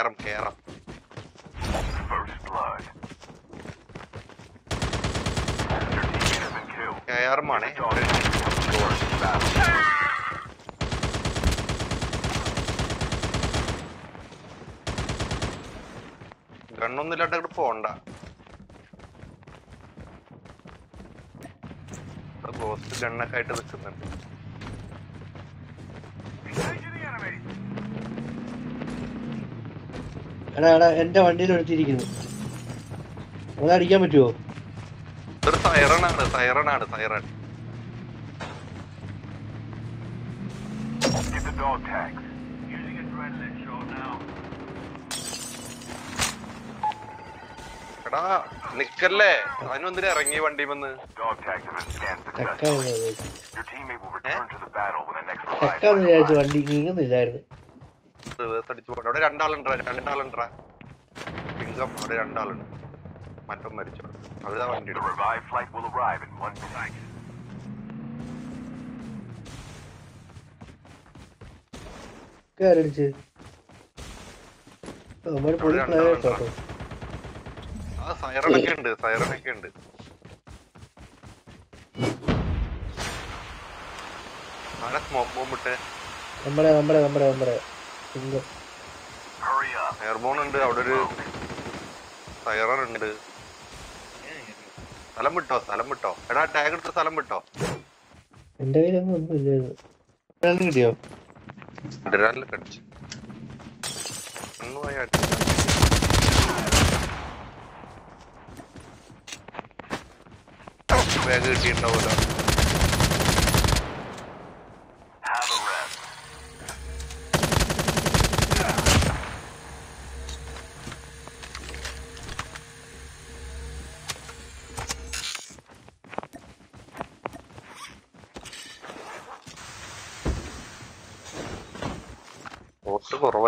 കേറം കേറം. കേറമാണ്. ഗണ്ണൊന്നുമില്ലാണ്ട് ഇവിടെ പോണ്ട. ഗോസ്റ്റ് ഗണ്ണൊക്കെ ആയിട്ട് എടാ എന്റെ വണ്ടിയിൽ എടുത്തിരിക്കുന്നു അത് അടിക്കാൻ പറ്റുമോ നിക്കല്ലേ? അതിന് വന്നില്ലേ ഇറങ്ങി വണ്ടി വന്ന്? ചക്ക വിചാരിച്ചു. വണ്ടി നീങ്ങുന്നില്ലായിരുന്നു റിവേഴ്സ് അടിച്ചു പോട്ടെ അവിടെ രണ്ടാളുണ്ടാ രണ്ടാളുണ്ടാ. പിങ്കം അവിടെ രണ്ടാളുണ്ട്. മറ്റൊന്ന് മരിച്ചു. അവിടെ വണ്ടി. ഒക്കെ ആരടിച്ച് നമ്മൾ പൊളി അവിടെ പ്ലെയർ. കേട്ടോ സൈറണൊക്കെ ഉണ്ട് സൈറണൊക്കെ ഉണ്ട്. ആരെ സ്മോക്ക് ബോംബ് ഇട്ട്? നമ്മുടെ നമ്മുടെ നമ്മുടെ നമ്മുടെ. എയർബോൺ ഉണ്ട് അവിടെ ഒരു സൈറൺ ഉണ്ട്. സ്ഥലം വിട്ടോ സ്ഥലം വിട്ടോ. എടാ ടാഗ് എടുത്ത സ്ഥലം വിട്ടോ. എന്റെ കയ്യിലൊന്നും ഒന്നും കിട്ടിയോ? കടിച്ചു. ഒന്നുമായി ബാഗ് കിട്ടിയിട്ടുണ്ടാവൂലോ.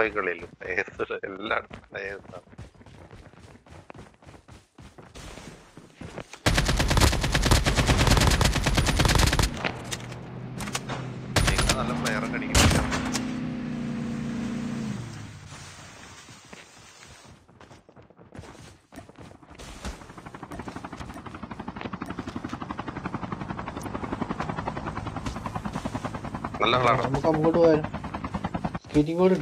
പോട്ട് കുറവായി എല്ലായിടത്തും നല്ല അടിക്കുന്നില്ല നല്ല നമുക്ക് അങ്ങോട്ട് പോയാലോ? സ്കേറ്റിംഗ് കൂടെ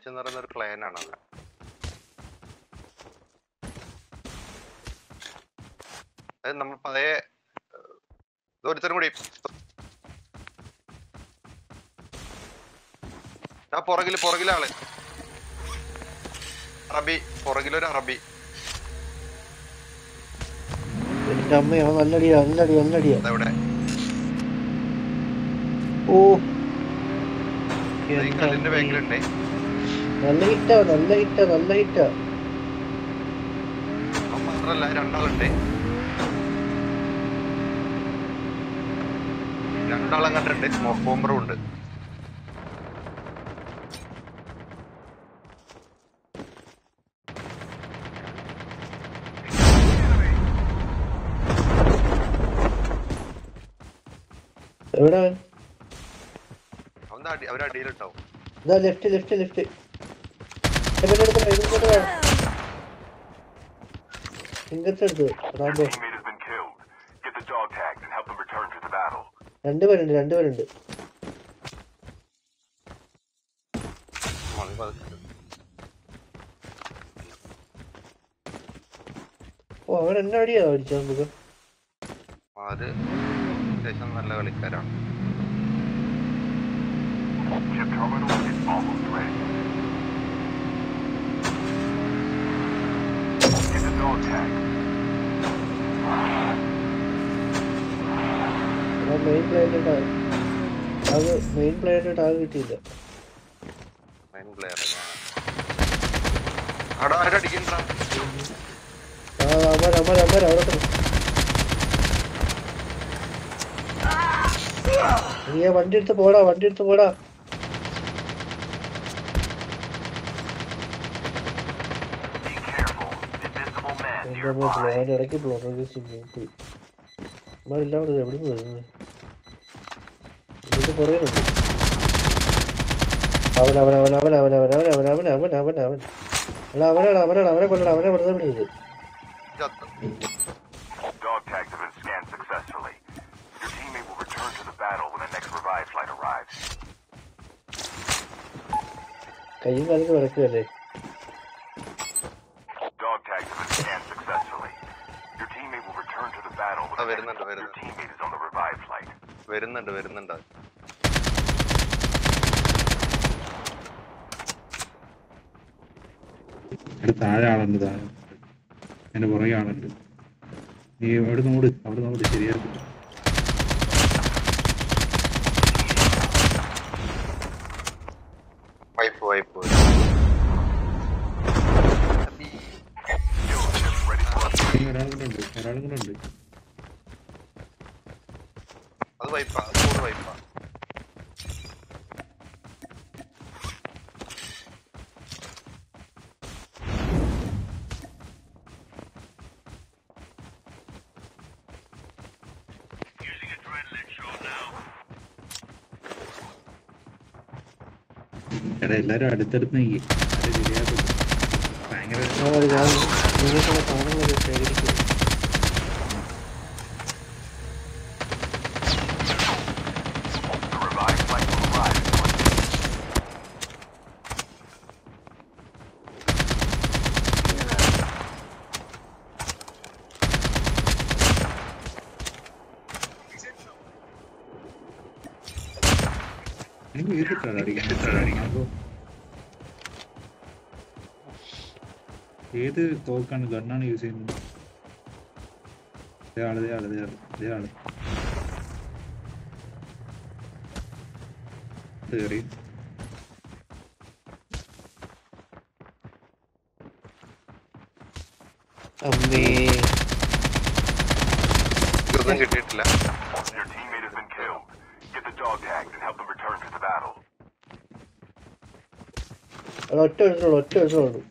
എന്ന് പറയുന്ന ഒരു നമ്മൾ ഒരുത്തരും കൂടി ആ പുറകിൽ പുറകിലാൾ അറബി പുറകിലൊരു അറബി. എന്റെ നല്ലടിയാ നല്ലടിയാ ഓ. ഈ കല്ലിന്റെ ബാക്കിലുണ്ടേ. നല്ല ഹിറ്റാ നല്ല ഹിറ്റാ നല്ല ഹിറ്റാ. അവൻ മാത്രല്ല രണ്ടാളുണ്ട്. രണ്ടാളം കണ്ടിട്ടുണ്ട് സ്മോക്ക് ബോംബറും ഉണ്ട്. Return to the battle. രണ്ടുപേരുണ്ട് രണ്ടുപേരുണ്ട്. ഓ അവൻ എന്നെ അടിയാ അടിച്ചാ നമുക്ക്. അവർ അത്യാവശ്യം നല്ല കളിക്കാരാണ്. മെയിൻ പ്ലെയറിന്റെ മെയിൻ പ്ലെയറിന്റെ ടാഗ് കിട്ടിയില്ല. മെയിൻ പ്ലെയർ അവിടെ ആരടിക്കണ്ട അവിടെ നീ വണ്ടി എടുത്ത് പോടാ വണ്ടി എടുത്ത് പോടാ ഇടയ്ക്ക് നമ്മളെല്ലാം കൂടെ എവിടെ വരുന്നത് ഇതിന്റെ പുറകെ അവൻ അവൻ അവൻ അവൻ അവൻ അവൻ അവൻ അവൻ അവൻ അവൻ അവൻ അവൻ അവനാണ് അവനാണ് അവനെ കൊല്ലണം അവനെ വെറുതെ വിടരുത് കയ്യും കാലൊക്കെ വിളക്കുകയല്ലേ വരുന്നുണ്ട് വരുന്നുണ്ട്. വരുന്നുണ്ട് താഴെ ആളുണ്ട് താഴെ. എന്റെ പുറകെ ആളുണ്ട്. നീ എവിടെ നോട് അവിടെ നോട് ശരിയാക്കും. എടാ എല്ലാരും അടുത്തടുത്ത് നീ ഭയങ്കര ഏത് തോക്കാണ് ഗണ്ണാണ് യൂസ് ചെയ്യുന്നത് ഇതേ ആള് ഇതേ ആള് ഇതേ ആള് ഇതേ ആള് കയറി അമ്മേ ഇതൊന്നും കിട്ടിയിട്ടില്ല ഒറ്റ ഒറ്റ ഒറ്റ ഒറ്റ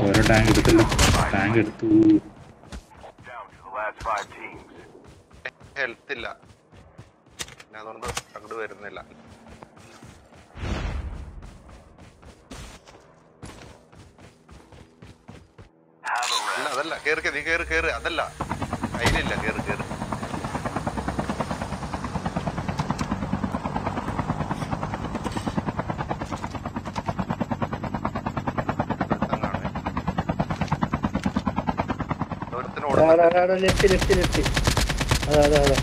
ഓരോ ടാങ്ക് എടുത്തല്ലോ. എടുത്തു. ഹെൽത്ത് ഇല്ല. അതുകൊണ്ട് അങ്ങോട്ട് വരുന്നില്ല. അതല്ല. കേറി നീ കേറി കേറി. അതല്ല. അതിലില്ല കേറി കേറ്. ആടാ ആടാ ലെഫ്റ്റ് ലെഫ്റ്റ് ലെഫ്റ്റ് അതാ അതാ അതാ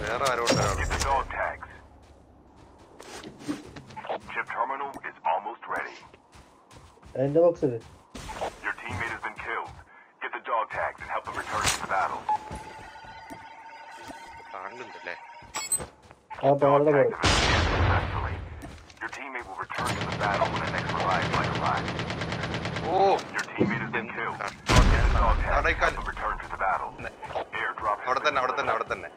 വേറെ ആരോട് എന്റെ ബോക്സ് ഇത് കാണുന്നുണ്ടല്ലേ ആ താഴെ കയറി ഓ അവിടെ തന്നെ അവിടെ തന്നെ അവിടെ തന്നെ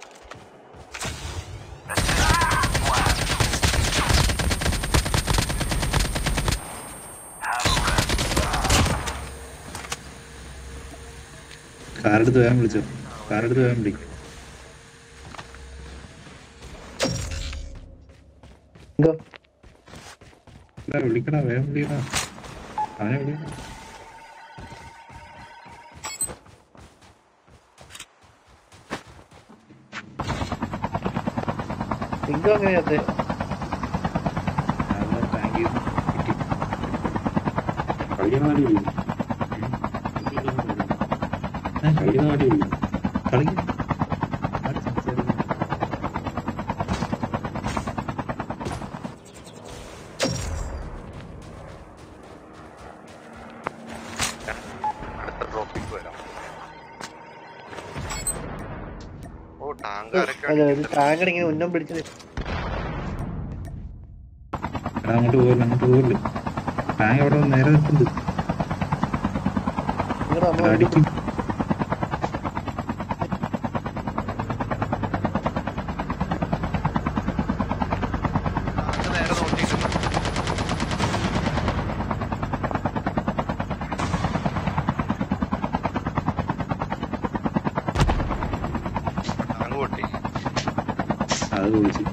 കാറെടുത്ത് വേഗം വിളിച്ചോ. കാറെടുത്ത് വേഗം വിളിക്കും. എന്തോ വിളിക്കടാ വേഗം വിളിക്കടാ അവനെ വിളിക്കടാ ഇതും അങ്ങനെയാത്തെ. കളിക്കുന്ന കളി കളിക്കുന്ന ടാങ്കർ ഇങ്ങനെ ഉന്നം പിടിച്ചത്. എടാ അങ്ങോട്ട് പോകില്ല അങ്ങോട്ട് പോകില്ല ടാങ്ക് അവിടെ നേരെ നിൽക്കുന്നുണ്ട് അടിക്കും. അത് ഒഴിച്ച്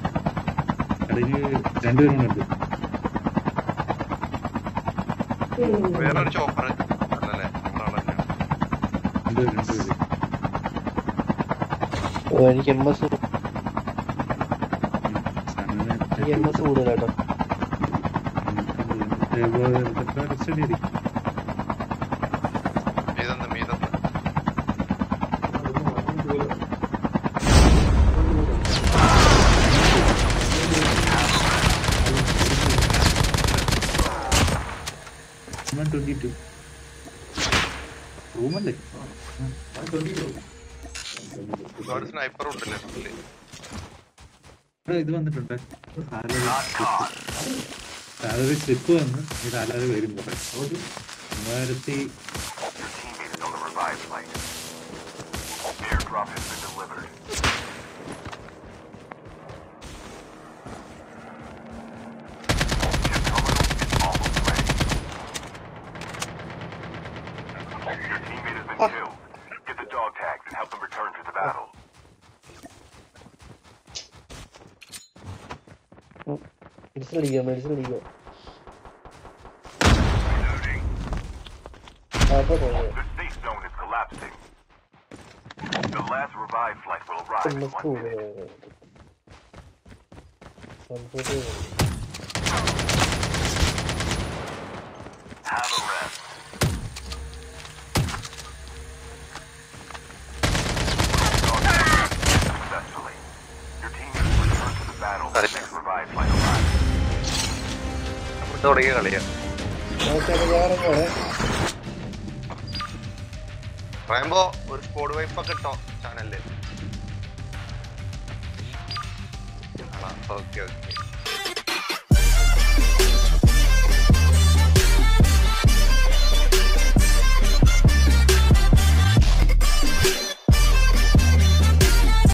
കടയിൽ രണ്ടുപേരും ഉണ്ട് വേറൊരു ചോപ്പർ അല്ലല്ലേ നമ്മളാണ് തന്നെ രണ്ടുപേരും രണ്ടുപേര് ഓ എനിക്ക് എം എസ് എം എസ് കൂടുതലാട്ടോ റൂമല്ലേ? ഒരുപാട് സ്നൈപ്പർ ഉണ്ടല്ലേ ഇത് വന്നിട്ടുണ്ട്. സാലറി സ്ലിപ്പ് വന്ന് ഈ സാലറി വരും കുറെ മൂവായിരത്തി Your teammate one minute. കൂടുതലാണ് confuse Have a rest. Dog tags successfully. Your തുടങ്ങിയ കളിയാ. നോക്കിയാണ് പറയുമ്പോ ഒരു സ്കോഡ് വൈപ്പ് ഒക്കെ ഇട്ടോ ചാനലിൽ. Okay okay.